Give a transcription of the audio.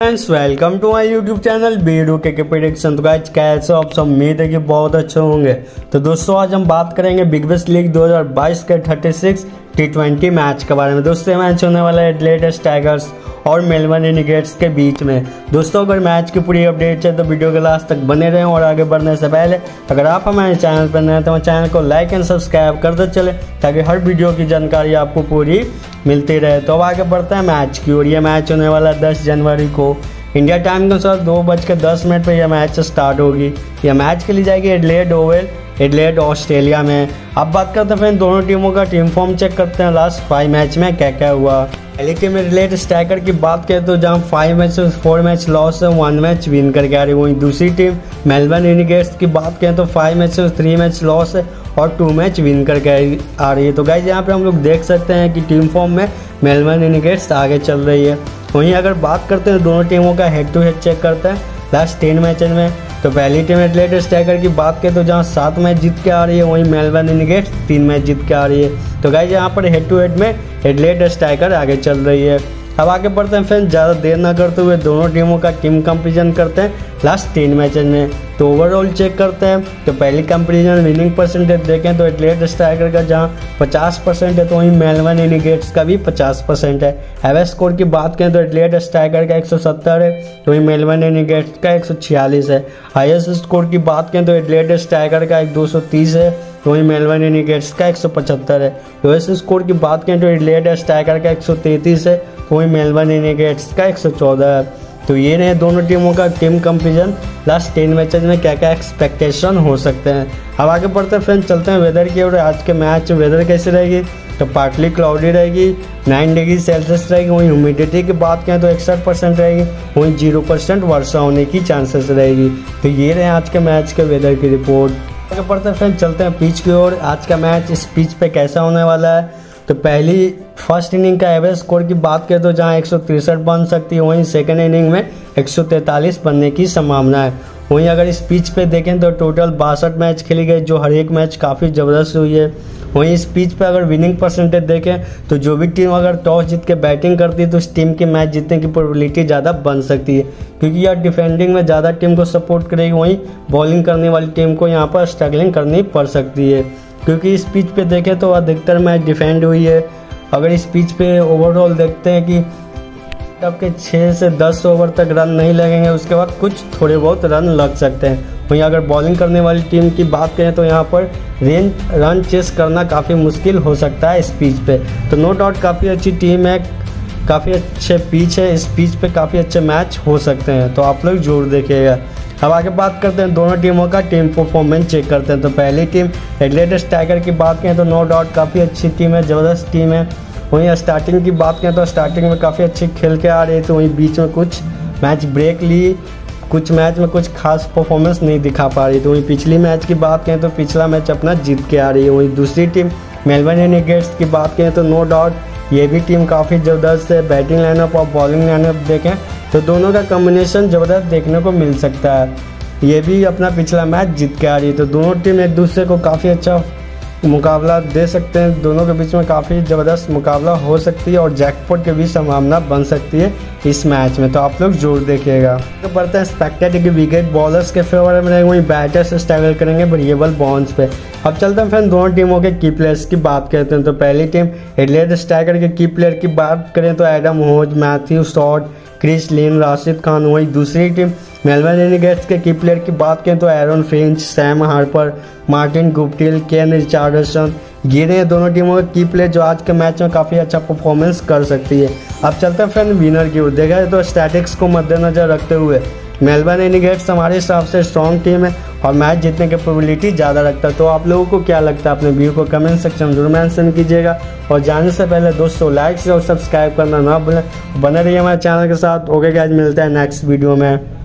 Friends welcome to my YouTube channel Baidu के prediction तो guys कैसे आप सब? उम्मीद है कि बहुत अच्छे होंगे। तो दोस्तों, आज हम बात करेंगे बिग बेस्ट लीग 2022 के 36 टी ट्वेंटी मैच के बारे में। दोस्तों मैच होने वाला है एडलेटेस्ट टाइगर्स और मेलबर्न इंडिगेट्स के बीच में। दोस्तों, अगर मैच की पूरी अपडेट है तो वीडियो के लास्ट तक बने रहें और आगे बढ़ने से पहले, अगर आप हमारे चैनल पर नए तो चैनल को लाइक एंड सब्सक्राइब कर दो चले, ताकि हर वीडियो की जानकारी आपको पूरी मिलती रहे। तो अब आगे बढ़ते हैं मैच की और ये मैच होने वाला है दस जनवरी को। इंडिया टाइम के अनुसार दो बज के दस मिनट पर यह मैच स्टार्ट होगी। यह मैच खेली जाएगी एडलेड ओवल, एडलेड ऑस्ट्रेलिया में। अब बात करते हैं फिर दोनों टीमों का टीम फॉर्म चेक करते हैं। लास्ट फाइव मैच में क्या क्या हुआ। पहली टीम रिलेट स्ट्राइकर की बात करें तो जहाँ five match four match loss है वन मैच विन करके आ रही वहीं दूसरी टीम मेलबर्न इंडिगेट्स की बात करें तो five match three match loss है। और टू मैच विन करके आ रही है। तो गाइज़ यहाँ पे हम लोग देख सकते हैं कि टीम फॉर्म में मेलबर्न इंडिगेट्स आगे चल रही है। वहीं अगर बात करते हैं, दोनों टीमों का हेड टू हेड चेक करते हैं। लास्ट टेन मैचेज में तो पहली टीम एटलेट स्ट्राइकर की बात करें तो जहाँ सात मैच जीत के आ रही है, वहीं मेलबर्न इंडिगेट्स तीन मैच जीत के आ रही है। तो गाइज़ यहाँ पर हेड टू हेड में एटलेट स्ट्राइकर आगे चल रही है। अब आगे बढ़ते हैं फ्रेंड ज़्यादा देर ना करते हुए दोनों टीमों का टीम कंपेरिजन करते हैं। लास्ट तीन मैचेज में तो ओवरऑल चेक करते हैं। तो पहली कंपेरिजन विनिंग परसेंटेज देखें तो एटलेट स्ट्राइकर का जहाँ 50 परसेंट है तो वहीं मेलवन इनिगेट्स का भी 50 परसेंट है। एवरेज स्कोर की बात करें तो एटलेट स्ट्राइकर का 170 है तो वहीं मेलवन इनिगेट्स का 146 है। हाईएस्ट स्कोर की बात करें तो एटलेट स्ट्राइकर का एक 230 है तो वहीं मेलबर्न इंडिकेट्स का 175 है। लोएस्ट स्कोर की बात करें तो एडलेट स्ट्राइकर का 133 है तो वहीं मेलबर्न इंडिकेट्स का 114 है। तो ये रहे दोनों टीमों का team comparison last ten matches में क्या क्या एक्सपेक्टेशन हो सकते हैं? अब आगे बढ़ते हैं फ्रेंड चलते हैं वेदर की और आज के मैच वेदर कैसी रहेगी? तो पार्टली क्लाउडी रहेगी नाइन डिग्री सेल्सियस रहेगी, वहीं ह्यूमिडिटी की बात करें तो इकसठ परसेंट रहेगी, वहीं ज़ीरो परसेंट वर्षा होने की चांसेस रहेगी। तो ये रहे आज के मैच के वेदर की रिपोर्ट आगे बढ़ते हैं फ्रेंड चलते हैं पिच की ओर। आज का मैच इस पिच पे कैसा होने वाला है? तो पहली फ़र्स्ट इनिंग का एवरेज स्कोर की बात करें तो जहाँ एक बन सकती है, वहीं सेकेंड इनिंग में 143 बनने की संभावना है। वहीं अगर इस पिच पे देखें तो टोटल बासठ मैच खेली गई, जो हर एक मैच काफ़ी ज़बरदस्त हुई है। वहीं इस पिच पे अगर विनिंग परसेंटेज देखें तो जो भी टीम अगर टॉस जीत के बैटिंग करती है तो उस टीम की मैच जीतने की प्रोबेबिलिटी ज़्यादा बन सकती है, क्योंकि यार डिफेंडिंग में ज़्यादा टीम को सपोर्ट करेगी, वहीं बॉलिंग करने वाली टीम को यहाँ पर स्ट्रगलिंग करनी पड़ सकती है। क्योंकि इस पिच पे देखें तो अधिकतर मैच डिफेंड हुई है। अगर इस पिच पे ओवरऑल देखते हैं कि आपके छः से दस ओवर तक रन नहीं लगेंगे, उसके बाद कुछ थोड़े बहुत रन लग सकते हैं। वहीं अगर बॉलिंग करने वाली टीम की बात करें तो यहाँ पर रेंज रन चेस करना काफ़ी मुश्किल हो सकता है इस पिच पे। तो नो डाउट काफ़ी अच्छी टीम है, काफ़ी अच्छे पिच है, इस पिच पे काफ़ी अच्छे मैच हो सकते हैं। तो आप लोग ज़ोर देखिएगा। अब आगे बात करते हैं, दोनों टीमों का टीम परफॉर्मेंस चेक करते हैं। तो पहली टीम एडलेटेस्ट टाइगर की बात करें तो नो डाउट काफ़ी अच्छी टीम है, ज़बरदस्त टीम है। वहीं स्टार्टिंग की बात करें तो स्टार्टिंग में काफ़ी अच्छी खेल के आ रही थी, वहीं बीच में कुछ मैच ब्रेक ली। कुछ मैच में कुछ खास परफॉर्मेंस नहीं दिखा पा रही थी। वहीं पिछली मैच की बात करें तो पिछला मैच अपना जीत के आ रही है। वहीं दूसरी टीम मेलबर्न इनिगेट्स की बात करें तो नो डाउट ये भी टीम काफ़ी ज़बरदस्त है। बैटिंग लाइनअप और बॉलिंग लाइनअप देखें तो दोनों का कम्बिनेशन ज़बरदस्त देखने को मिल सकता है। ये भी अपना पिछला मैच जीत के आ रही है। तो दोनों टीम एक दूसरे को काफ़ी अच्छा मुकाबला दे सकते हैं। दोनों के बीच में काफ़ी ज़बरदस्त मुकाबला हो सकती है और जैकपॉट की भी संभावना बन सकती है इस मैच में। तो आप लोग ज़ोर देखिएगा। तो बढ़ते हैं। स्पेक्टेड की विकेट बॉलर्स के फेवर में रहेंगे। वहीं बैटर्स स्ट्रगल करेंगे वेरिएबल बॉन्स पे। अब चलते हैं फिर दोनों टीमों के की प्लेयर्स की बात करते हैं। तो पहली टीम एडलेट स्ट्राइकर के की प्लेयर की बात करें तो Adam Hose Matthew Short Chris Lynn, Rashid Khan, वहीं दूसरी टीम मेलबर्न इंडिगेट्स के की प्लेयर की बात करें तो Aaron Finch, Sam Harper, Martin Guptill, Kane Richardson, ये रहे दोनों टीमों के की प्लेयर जो आज के मैच में काफ़ी अच्छा परफॉर्मेंस कर सकती है। अब चलते हैं फ्रेंड विनर की ओर। देखा जाए तो स्टैटिक्स को मद्देनजर रखते हुए मेलबर्न इंडिगेट्स हमारे हिसाब से स्ट्रॉन्ग टीम है। और मैच जीतने की प्रोबेबिलिटी ज़्यादा रखता है। तो आप लोगों को क्या लगता है अपने व्यू को कमेंट सेक्शन में ज़रूर मैंशन कीजिएगा। और जाने से पहले दोस्तों लाइक और सब्सक्राइब करना ना भूलें। बने रहिए हमारे चैनल के साथ। ओके गैज मिलते हैं नेक्स्ट वीडियो में।